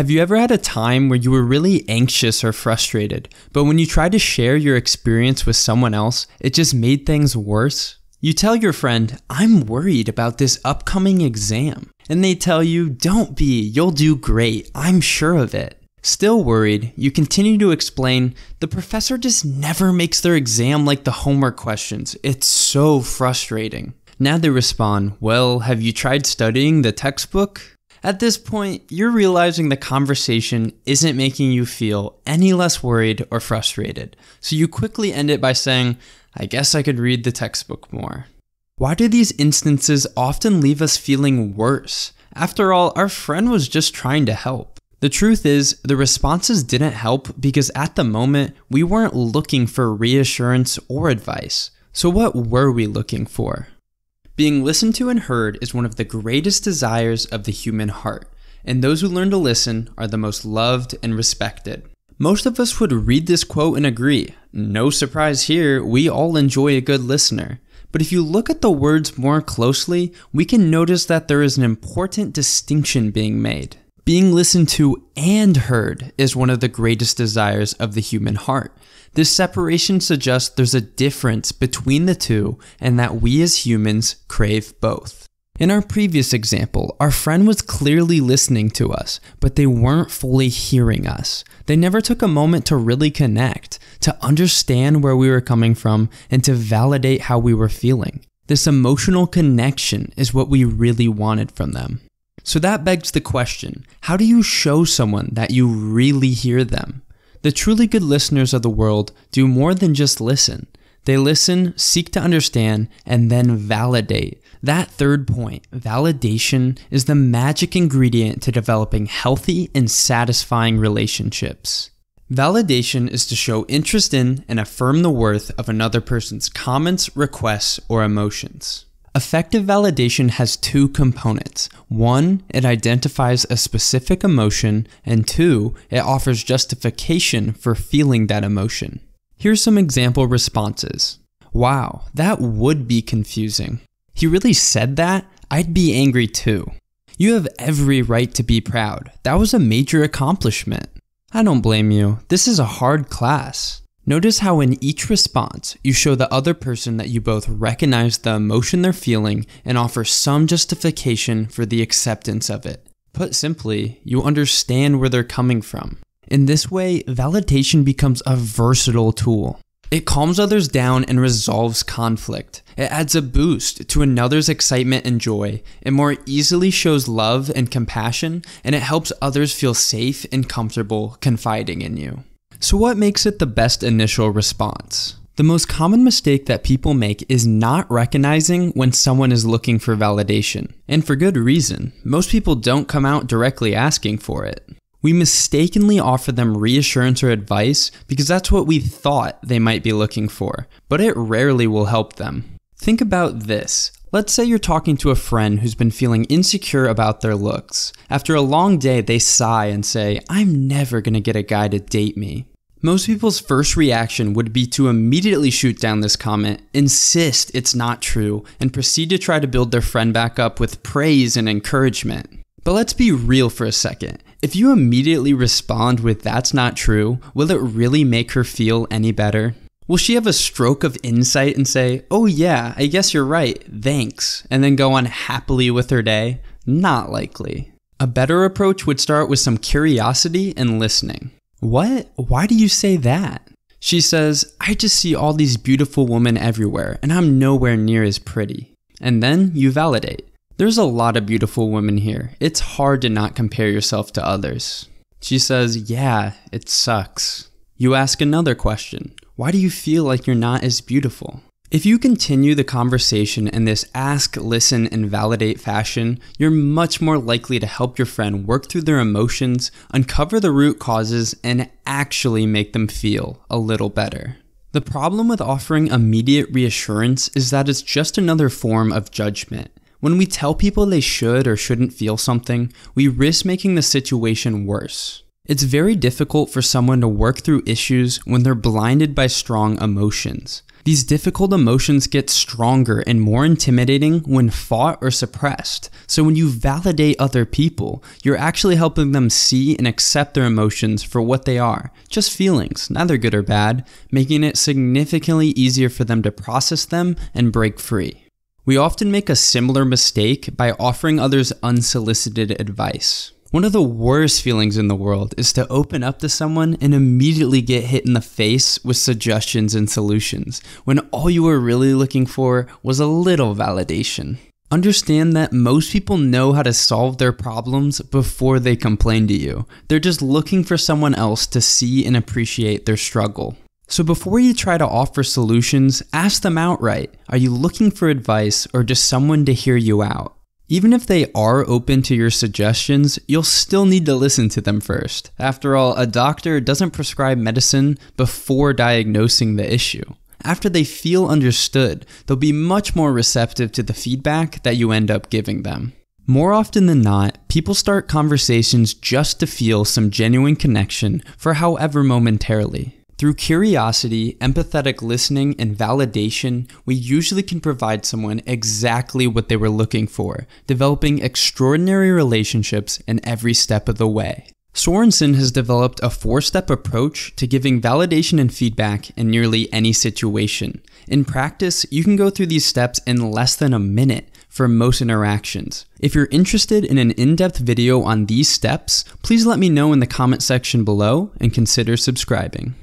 Have you ever had a time where you were really anxious or frustrated, but when you tried to share your experience with someone else, it just made things worse? You tell your friend, I'm worried about this upcoming exam, and they tell you, Don't be, you'll do great, I'm sure of it. Still worried, you continue to explain, The professor just never makes their exam like the homework questions. It's so frustrating. Now they respond, Well, have you tried studying the textbook? At this point, you're realizing the conversation isn't making you feel any less worried or frustrated, so you quickly end it by saying, I guess I could read the textbook more. Why do these instances often leave us feeling worse? After all, our friend was just trying to help. The truth is, the responses didn't help because at the moment, we weren't looking for reassurance or advice. So, what were we looking for? Being listened to and heard is one of the greatest desires of the human heart, and those who learn to listen are the most loved and respected. Most of us would read this quote and agree. No surprise here, we all enjoy a good listener. But if you look at the words more closely, we can notice that there is an important distinction being made. Being listened to and heard is one of the greatest desires of the human heart. This separation suggests there's a difference between the two and that we as humans crave both. In our previous example, our friend was clearly listening to us, but they weren't fully hearing us. They never took a moment to really connect, to understand where we were coming from, and to validate how we were feeling. This emotional connection is what we really wanted from them. So that begs the question how do you show someone that you really hear them? The truly good listeners of the world do more than just listen. They listen, seek to understand, and then validate. That third point, validation, is the magic ingredient to developing healthy and satisfying relationships. Validation is to show interest in and affirm the worth of another person's comments, requests, or emotions. Effective validation has two components. One, it identifies a specific emotion, and two, it offers justification for feeling that emotion. Here's some example responses. Wow, that would be confusing. He really said that? I'd be angry too. You have every right to be proud. That was a major accomplishment. I don't blame you. This is a hard class. Notice how in each response, you show the other person that you both recognize the emotion they're feeling and offer some justification for the acceptance of it. Put simply, you understand where they're coming from. In this way, validation becomes a versatile tool. It calms others down and resolves conflict. It adds a boost to another's excitement and joy. It more easily shows love and compassion, and it helps others feel safe and comfortable confiding in you. So, what makes it the best initial response? The most common mistake that people make is not recognizing when someone is looking for validation. And for good reason. Most people don't come out directly asking for it. We mistakenly offer them reassurance or advice because that's what we thought they might be looking for, but it rarely will help them. Think about this. Let's say you're talking to a friend who's been feeling insecure about their looks. After a long day, they sigh and say, I'm never gonna get a guy to date me. Most people's first reaction would be to immediately shoot down this comment, insist it's not true, and proceed to try to build their friend back up with praise and encouragement. But let's be real for a second. If you immediately respond with that's not true, will it really make her feel any better? Will she have a stroke of insight and say, oh yeah, I guess you're right, thanks, and then go on happily with her day? Not likely. A better approach would start with some curiosity and listening. What? Why do you say that? She says, I just see all these beautiful women everywhere, and I'm nowhere near as pretty. And then you validate. There's a lot of beautiful women here. It's hard to not compare yourself to others. She says, Yeah, it sucks. You ask another question Why do you feel like you're not as beautiful? If you continue the conversation in this ask, listen, and validate fashion, you're much more likely to help your friend work through their emotions, uncover the root causes, and actually make them feel a little better. The problem with offering immediate reassurance is that it's just another form of judgment. When we tell people they should or shouldn't feel something, we risk making the situation worse. It's very difficult for someone to work through issues when they're blinded by strong emotions. These difficult emotions get stronger and more intimidating when fought or suppressed. So when you validate other people, you're actually helping them see and accept their emotions for what they are just feelings, neither good or bad, making it significantly easier for them to process them and break free. We often make a similar mistake by offering others unsolicited advice. One of the worst feelings in the world is to open up to someone and immediately get hit in the face with suggestions and solutions, when all you were really looking for was a little validation. Understand that most people know how to solve their problems before they complain to you. They're just looking for someone else to see and appreciate their struggle. So before you try to offer solutions, ask them outright. Are you looking for advice or just someone to hear you out? Even if they are open to your suggestions, you'll still need to listen to them first. After all, a doctor doesn't prescribe medicine before diagnosing the issue. After they feel understood, they'll be much more receptive to the feedback that you end up giving them. More often than not, people start conversations just to feel some genuine connection for however momentarily. Through curiosity, empathetic listening, and validation, we usually can provide someone exactly what they were looking for, developing extraordinary relationships in every step of the way. Sorensen has developed a four step approach to giving validation and feedback in nearly any situation. In practice, you can go through these steps in less than a minute for most interactions. If you're interested in an in depth video on these steps, please let me know in the comment section below and consider subscribing.